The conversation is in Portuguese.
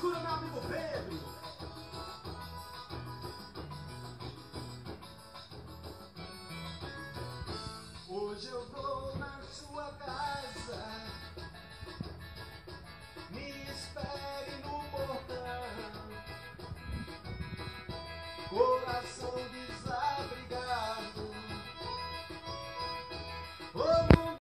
Segura meu amigo Pedro.